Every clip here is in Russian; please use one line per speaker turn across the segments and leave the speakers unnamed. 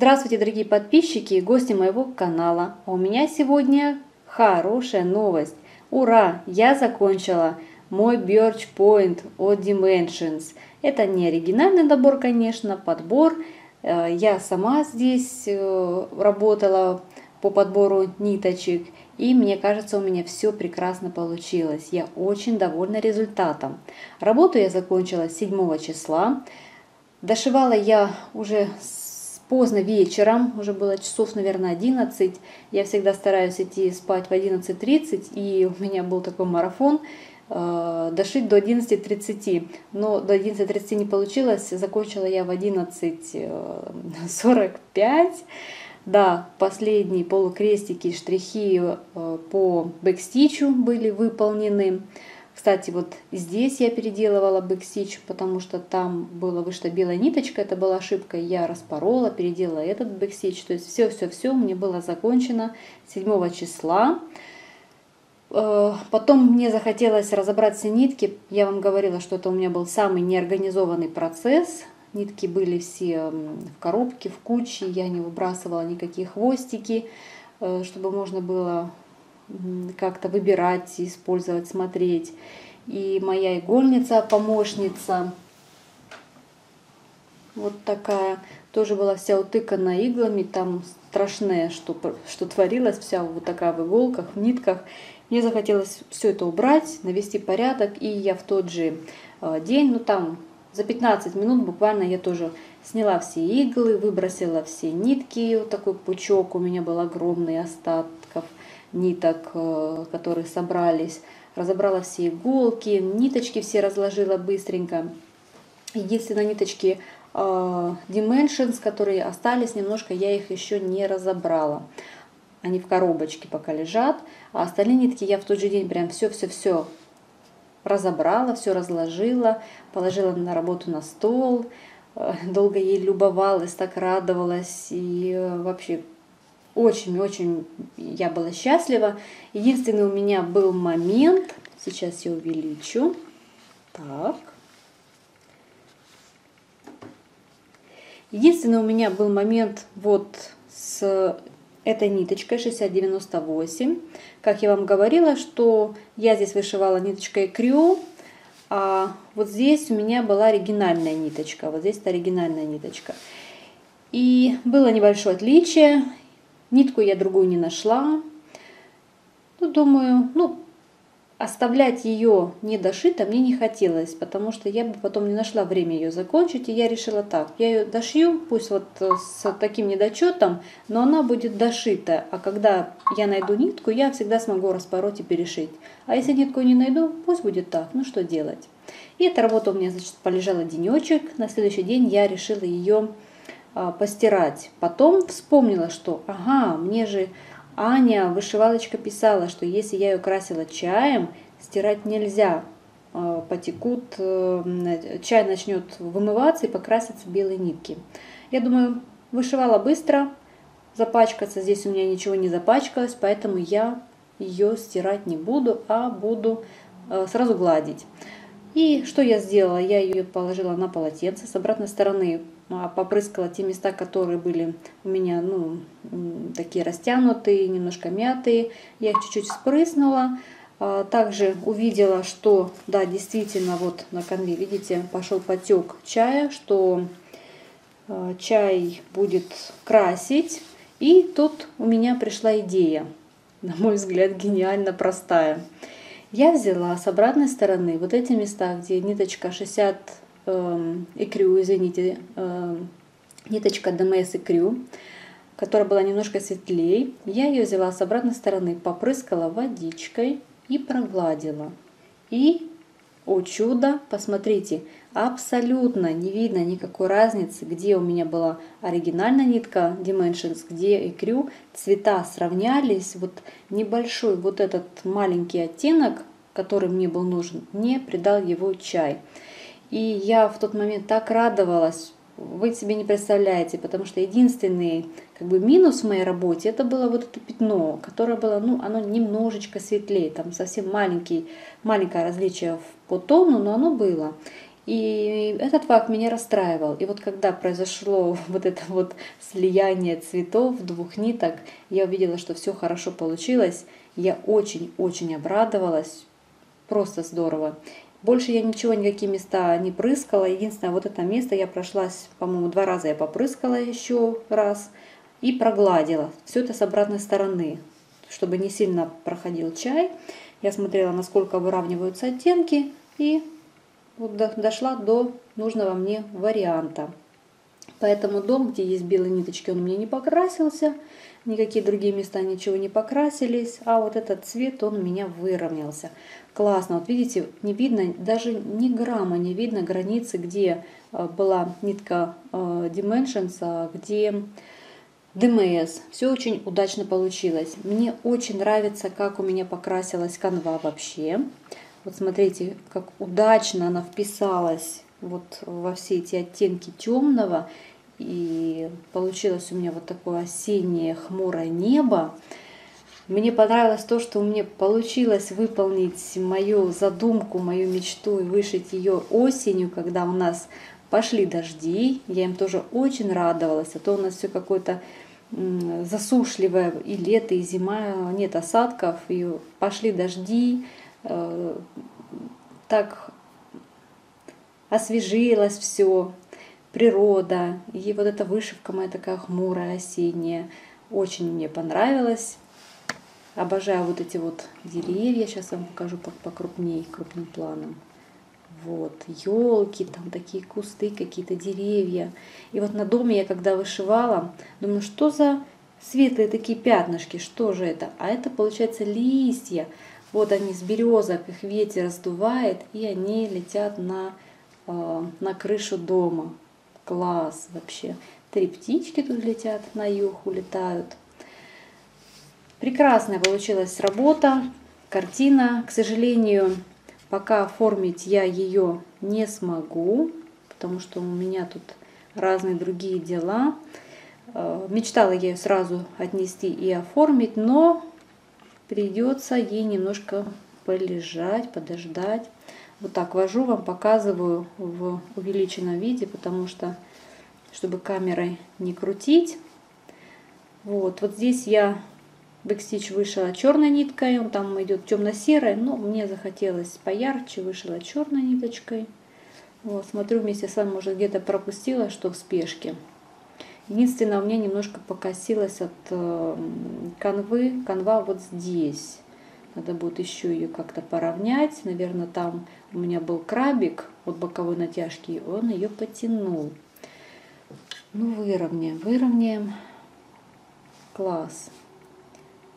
Здравствуйте, дорогие подписчики и гости моего канала. А у меня сегодня хорошая новость. Ура! Я закончила мой Birch Point от Dimensions. Это не оригинальный набор, конечно, подбор. Э, я сама здесь э, работала по подбору ниточек. И мне кажется, у меня все прекрасно получилось. Я очень довольна результатом. Работу я закончила 7 числа. Дошивала я уже поздно вечером, уже было часов, наверное, 11. Я всегда стараюсь идти спать в 11.30, и у меня был такой марафон э, дошить до 11.30. Но до 11.30 не получилось, закончила я в 11.45. Да, последние полукрестики, штрихи э, по бэкстичу были выполнены. Кстати, вот здесь я переделывала backstitch, потому что там была вышита белая ниточка, это была ошибка, я распорола, переделала этот backstitch. То есть все-все-все мне было закончено 7 числа. Э, потом мне захотелось разобрать все нитки. Я вам говорила, что это у меня был самый неорганизованный процесс. Нитки были все в коробке, в куче, я не выбрасывала никакие хвостики, э, чтобы можно было как-то выбирать, использовать, смотреть. И моя игольница, помощница, вот такая, тоже была вся утыкана иглами, там страшное, что, что творилось, вся вот такая в иголках, в нитках. Мне захотелось все это убрать, навести порядок, и я в тот же э, день, ну там за 15 минут буквально я тоже сняла все иглы, выбросила все нитки, вот такой пучок у меня был огромный остатков ниток, э, которые собрались. Разобрала все иголки, ниточки все разложила быстренько. Единственное, ниточки э, Dimensions, которые остались немножко, я их еще не разобрала. Они в коробочке пока лежат. А остальные нитки я в тот же день прям все-все-все разобрала, все разложила, положила на работу на стол, долго ей любовалась, так радовалась и э, вообще очень-очень я была счастлива. Единственный у меня был момент, сейчас я увеличу, так. Единственный у меня был момент вот с этой ниточкой 6098. Как я вам говорила, что я здесь вышивала ниточкой крю, а вот здесь у меня была оригинальная ниточка. Вот здесь оригинальная ниточка. И было небольшое отличие. Нитку я другую не нашла. Ну, думаю, ну, оставлять ее недошито мне не хотелось, потому что я бы потом не нашла время ее закончить, и я решила так, я ее дошью, пусть вот с таким недочетом, но она будет дошита, а когда я найду нитку, я всегда смогу распороть и перешить. А если нитку не найду, пусть будет так, ну что делать. И эта работа у меня, значит, полежала денечек, на следующий день я решила ее а, постирать. Потом вспомнила, что, ага, мне же Аня, вышивалочка, писала, что если я ее красила чаем, стирать нельзя, а, потекут, э, чай начнет вымываться и покрасятся белые нитки. Я думаю, вышивала быстро, запачкаться здесь у меня ничего не запачкалось, поэтому я ее стирать не буду, а буду э, сразу гладить. И что я сделала? Я ее положила на полотенце, с обратной стороны а, попрыскала те места, которые были у меня ну, такие растянутые, немножко мятые. Я их чуть-чуть спрыснула. А, также увидела, что, да, действительно, вот на конве, видите, пошел потек чая, что а, чай будет красить. И тут у меня пришла идея, на мой взгляд, гениально простая. Я взяла с обратной стороны вот эти места, где ниточка 60 Эм, икрю, извините, эм, ниточка ДМС икрю, которая была немножко светлее. Я ее взяла с обратной стороны, попрыскала водичкой и прогладила. И, о чудо, посмотрите, абсолютно не видно никакой разницы, где у меня была оригинальная нитка Dimensions, где икрю. Цвета сравнялись, вот небольшой вот этот маленький оттенок, который мне был нужен, не придал его чай. И я в тот момент так радовалась, вы себе не представляете, потому что единственный как бы минус в моей работе это было вот это пятно, которое было, ну, оно немножечко светлее, там совсем маленький, маленькое различие по тону, но оно было. И этот факт меня расстраивал. И вот когда произошло вот это вот слияние цветов двух ниток, я увидела, что все хорошо получилось. Я очень-очень обрадовалась. Просто здорово. Больше я ничего, никакие места не прыскала. Единственное, вот это место я прошлась, по-моему, два раза я попрыскала еще раз и прогладила. Все это с обратной стороны, чтобы не сильно проходил чай. Я смотрела, насколько выравниваются оттенки и вот дошла до нужного мне варианта. Поэтому дом, где есть белые ниточки, он мне не покрасился, никакие другие места ничего не покрасились, а вот этот цвет, он у меня выровнялся. Классно, вот видите, не видно, даже ни грамма не видно границы, где э, была нитка э, Dimensions, а где ДМС. Все очень удачно получилось. Мне очень нравится, как у меня покрасилась канва вообще. Вот смотрите, как удачно она вписалась вот во все эти оттенки темного. И получилось у меня вот такое осеннее хмурое небо. Мне понравилось то, что у меня получилось выполнить мою задумку, мою мечту и вышить ее осенью, когда у нас пошли дожди. Я им тоже очень радовалась, а то у нас все какое-то засушливое и лето, и зима, нет осадков, и пошли дожди, э, так освежилось все, природа, и вот эта вышивка моя такая хмурая, осенняя, очень мне понравилась. Обожаю вот эти вот деревья, сейчас вам покажу покрупнее, крупным планом. Вот, елки, там такие кусты, какие-то деревья. И вот на доме я когда вышивала, думаю, что за светлые такие пятнышки, что же это? А это получается листья. Вот они с березок, их ветер раздувает, и они летят на, э, на крышу дома. Класс вообще. Три птички тут летят, на юг улетают. Прекрасная получилась работа, картина. К сожалению, Пока оформить я ее не смогу, потому что у меня тут разные другие дела. Э, мечтала я ее сразу отнести и оформить, но придется ей немножко полежать, подождать. Вот так вожу вам, показываю в увеличенном виде, потому что, чтобы камерой не крутить. Вот, вот здесь я Бэкстич вышила черной ниткой, он там идет темно-серой, но мне захотелось поярче, вышила черной ниточкой. Вот, смотрю вместе с вами, может где-то пропустила, что в спешке. Единственное, у меня немножко покосилась от э, канвы, канва вот здесь. Надо будет еще ее как-то поравнять. Наверное, там у меня был крабик от боковой натяжки, и он ее потянул. Ну, выровняем, выровняем. Класс.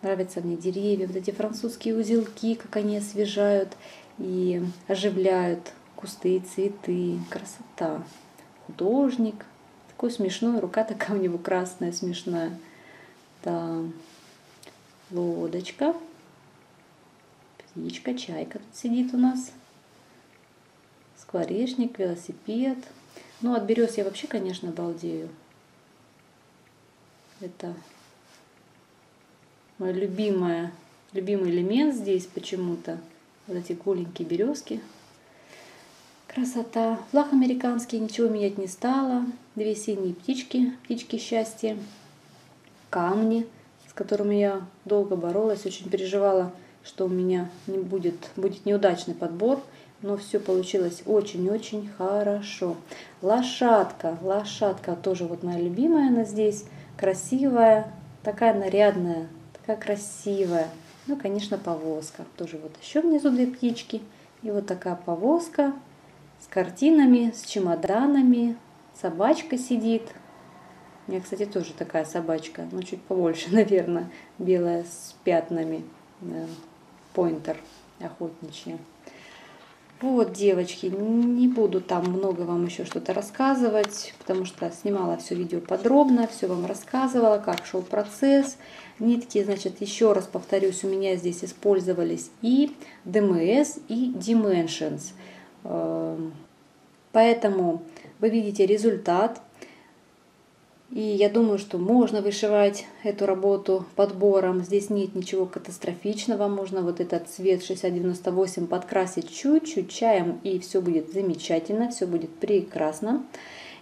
Нравятся мне деревья, вот эти французские узелки, как они освежают и оживляют кусты, цветы. Красота. Художник. Такой смешной, рука такая у него красная, смешная. Да. Лодочка. Птичка, чайка тут сидит у нас. Скворечник, велосипед. Ну, от берез я вообще, конечно, балдею. Это мой любимая, любимый элемент здесь почему-то. Вот эти голенькие березки. Красота. Флаг американский, ничего менять не стало. Две синие птички, птички счастья. Камни, с которыми я долго боролась, очень переживала, что у меня не будет, будет неудачный подбор. Но все получилось очень-очень хорошо. Лошадка. Лошадка тоже вот моя любимая она здесь. Красивая, такая нарядная, Такая красивая. Ну, конечно, повозка. Тоже вот еще внизу две птички. И вот такая повозка с картинами, с чемоданами. Собачка сидит. У меня, кстати, тоже такая собачка, но чуть побольше, наверное, белая с пятнами. Пойнтер охотничья. Вот, девочки, не буду там много вам еще что-то рассказывать, потому что снимала все видео подробно, все вам рассказывала, как шел процесс. Нитки, значит, еще раз повторюсь, у меня здесь использовались и DMS, и Dimensions. Эм, поэтому вы видите результат. И я думаю, что можно вышивать эту работу подбором. Здесь нет ничего катастрофичного. Можно вот этот цвет 6098 подкрасить чуть-чуть чаем, и все будет замечательно, все будет прекрасно.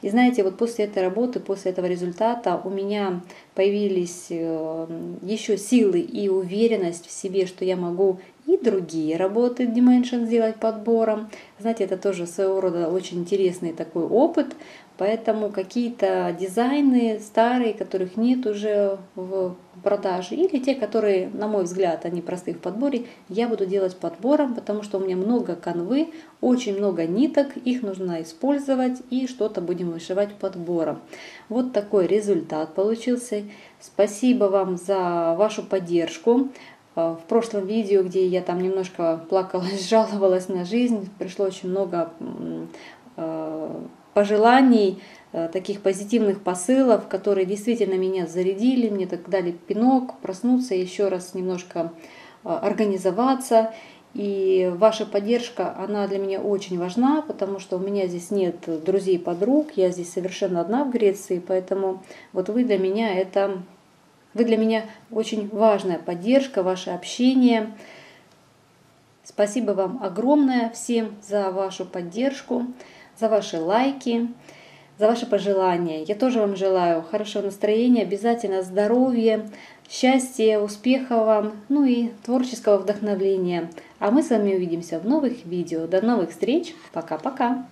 И знаете, вот после этой работы, после этого результата у меня появились э, еще силы и уверенность в себе, что я могу и другие работы Dimension сделать подбором. Знаете, это тоже своего рода очень интересный такой опыт, поэтому какие-то дизайны старые, которых нет уже в продаже, или те, которые, на мой взгляд, они простые в подборе, я буду делать подбором, потому что у меня много канвы, очень много ниток, их нужно использовать и что-то будем вышивать подбором. Вот такой результат получился. Спасибо вам за вашу поддержку. А, в прошлом видео, где я там немножко плакала, жаловалась на жизнь, пришло очень много а, пожеланий, а, таких позитивных посылов, которые действительно меня зарядили, мне так дали пинок, проснуться, еще раз немножко организоваться. И ваша поддержка, она для меня очень важна, потому что у меня здесь нет друзей, подруг, я здесь совершенно одна в Греции, поэтому вот вы для меня это вы для меня очень важная поддержка, ваше общение. Спасибо вам огромное всем за вашу поддержку, за ваши лайки, за ваши пожелания. Я тоже вам желаю хорошего настроения, обязательно здоровья, счастья, успеха вам, ну и творческого вдохновления. А мы с вами увидимся в новых видео. До новых встреч. Пока-пока.